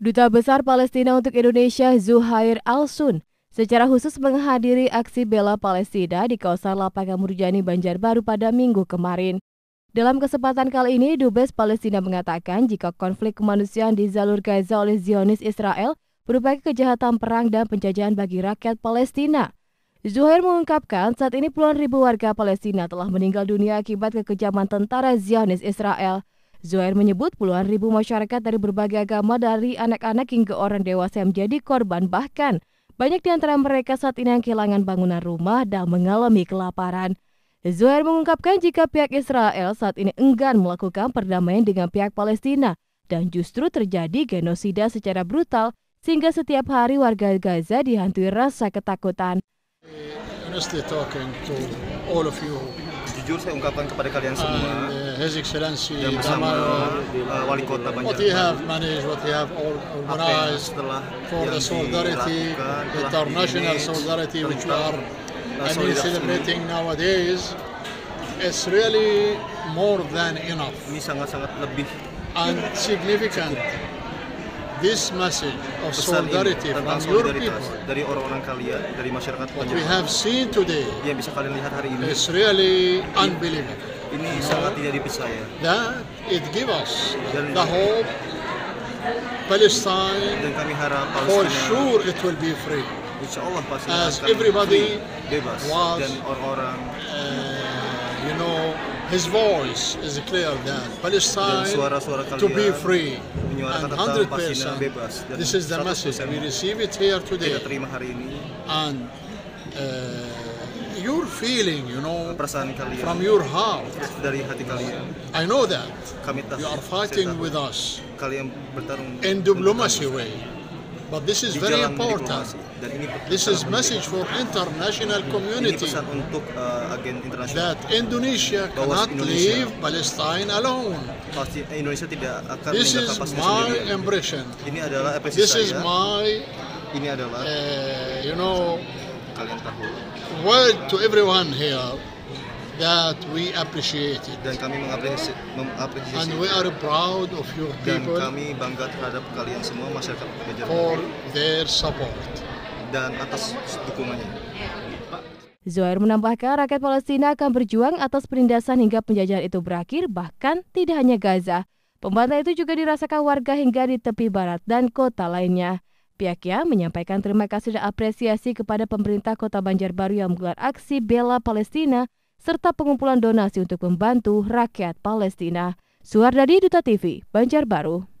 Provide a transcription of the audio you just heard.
Duta Besar Palestina untuk Indonesia Zuhair Al-Sun secara khusus menghadiri aksi bela Palestina di kawasan lapangan Murjani Banjarbaru pada minggu kemarin. Dalam kesempatan kali ini, Dubes Palestina mengatakan jika konflik kemanusiaan di jalur Gaza oleh Zionis Israel merupakan kejahatan perang dan penjajahan bagi rakyat Palestina. Zuhair mengungkapkan saat ini puluhan ribu warga Palestina telah meninggal dunia akibat kekejaman tentara Zionis Israel. Zuhair menyebut puluhan ribu masyarakat dari berbagai agama dari anak-anak hingga orang dewasa yang menjadi korban bahkan banyak di antara mereka saat ini yang kehilangan bangunan rumah dan mengalami kelaparan. Zuhair mengungkapkan jika pihak Israel saat ini enggan melakukan perdamaian dengan pihak Palestina dan justru terjadi genosida secara brutal sehingga setiap hari warga Gaza dihantui rasa ketakutan. Honestly talking to all of you. Jujur saya ungkapkan kepada kalian semua and uh, His Excellency yang bersama uh, wali kota what he have managed, what he have or- organized for the solidarity, telah international solidarity which we are I mean, celebrating nowadays, it's really more than enough. Ini sangat-sangat lebih and significant. This message of solidarity from your people, dari orang-orang kalian dari masyarakat what we have seen today, yang bisa kalian lihat hari ini is really unbelievable. ini sangat tidak dipercaya That it gives us Dan- the hope Palestine dan kami harap for sure it will be free. insya Allah pasti As everybody free, bebas was- dan orang-orang Uh, you know, his voice is clear that Palestine suara-suara to be free. and 100%. bebas. Dan This is the message. we receive it here today, kita hari ini. And uh, you're feeling, you know, from your heart. dari hati I know that you are fighting with us in diplomacy way, but this is di very jalan important. diplomasi dan ini This sangat is penting. message for international ini community pesan untuk uh, agen internasional that Indonesia Bahwa cannot Indonesia- leave Palestine alone. pasti Indonesia tidak akan This is meninggalkan Palestina my sendirian impression. ini adalah apresiasi This is saya my, ini adalah uh, you know, kalian tahu word to everyone here that we appreciate it. dan kami mengapresiasi, mengapresiasi And we are proud of your dan people kami bangga terhadap kalian semua masyarakat Banjarbaru for their support. dan atas dukungannya. Zohair menambahkan rakyat Palestina akan berjuang atas penindasan hingga penjajahan itu berakhir, bahkan tidak hanya Gaza. Pembantai itu juga dirasakan warga hingga di tepi barat dan kota lainnya. Pihaknya menyampaikan terima kasih dan apresiasi kepada pemerintah kota Banjarbaru yang menggelar aksi bela Palestina serta pengumpulan donasi untuk membantu rakyat Palestina. Suardadi Duta TV, Banjarbaru.